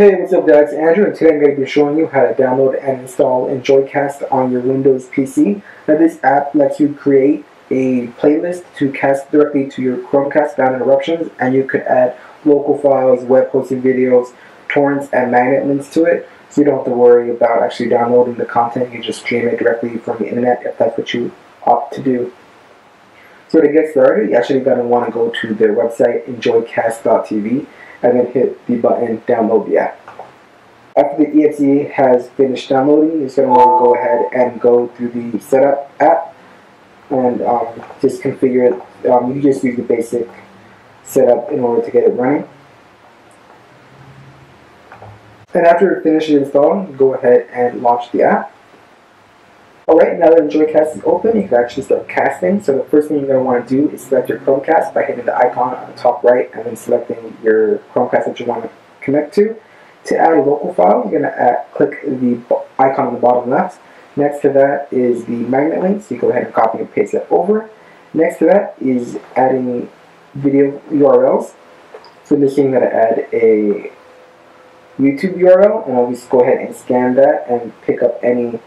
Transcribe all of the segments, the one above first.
Hey, what's up guys, Andrew, and today I'm going to be showing you how to download and install EnjoyCast on your Windows PC. Now this app lets you create a playlist to cast directly to your Chromecast without interruptions, and you could add local files, web hosted videos, torrents, and magnet links to it, so you don't have to worry about actually downloading the content, you just stream it directly from the internet if that's what you opt to do. So to get started, you actually going to want to go to their website, enjoycast.tv, and then hit the button download the app. After the exe has finished downloading, you're going to go ahead and go through the setup app and um, just configure it. Um, you just use the basic setup in order to get it running. And after it finishes installing, go ahead and launch the app. Now that EnjoyCast is open, you can actually start casting. So the first thing you're going to want to do is select your Chromecast by hitting the icon on the top right and then selecting your Chromecast that you want to connect to. To add a local file, you're going to add, click the icon on the bottom left. Next to that is the magnet link, so you go ahead and copy and paste that over. Next to that is adding video URLs. So this thing I'm going to add a YouTube URL, and I'll just go ahead and scan that and pick up any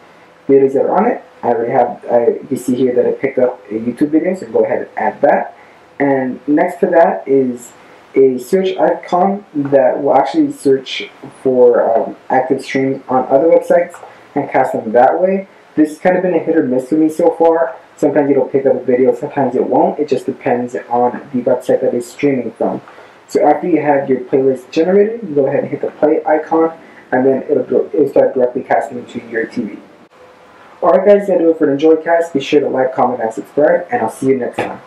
videos that are on it. I already have, uh, you see here that I picked up a YouTube video, so go ahead and add that. And next to that is a search icon that will actually search for um, active streams on other websites and cast them that way. This has kind of been a hit or miss for me so far. Sometimes it'll pick up a video, sometimes it won't. It just depends on the website that it's streaming from. So after you have your playlist generated, you go ahead and hit the play icon, and then it'll, it'll start directly casting to your TV. Alright guys, that'll do it for the EnjoyCast. Be sure to like, comment, and subscribe, and I'll see you next time.